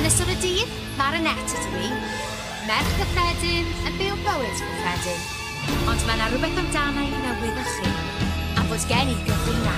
Yn ystod y dydd, mae'r anet ydw i. Merch gyffredin yn byw bywyd gyffredin. Ond mae yna rhywbeth amdana i newydd chi. A fod gen i gyfrinach